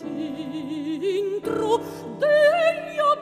lucintro del mio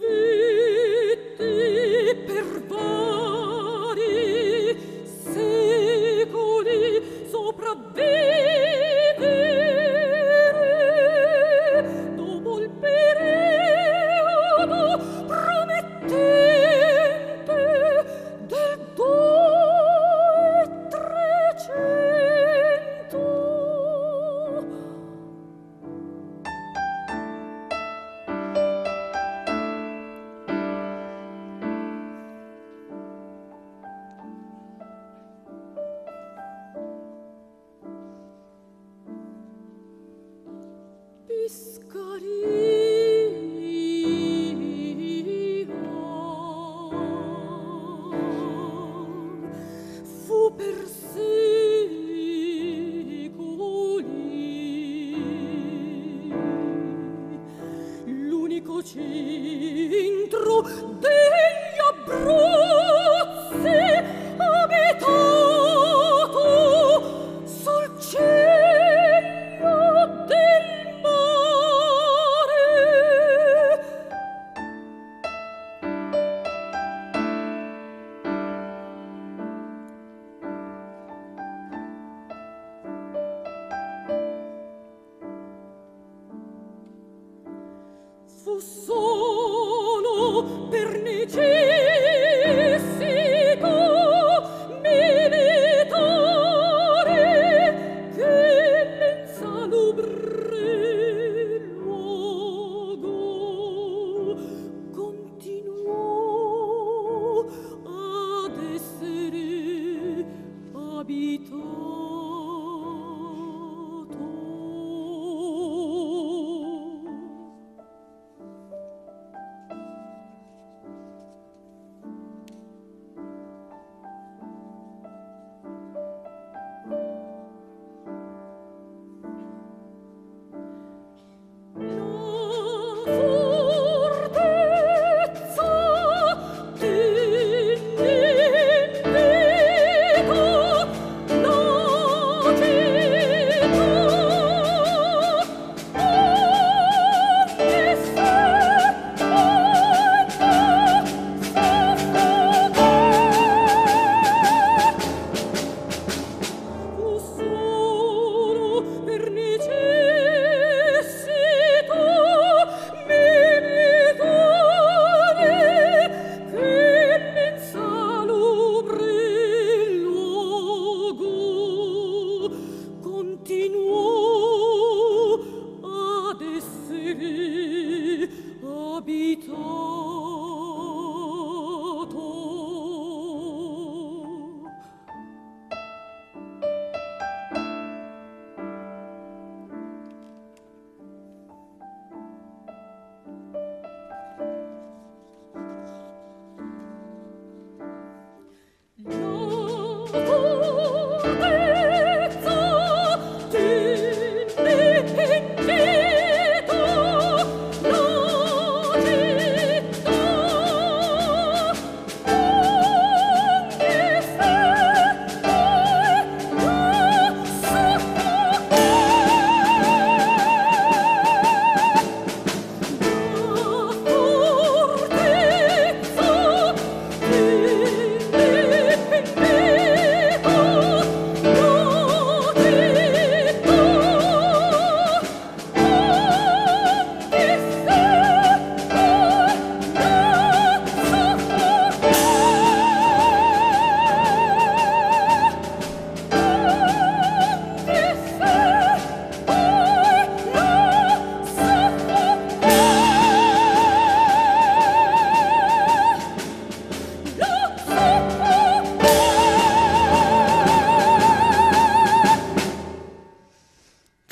vie. amico cintro degli abbrugli solo per necessità. continue.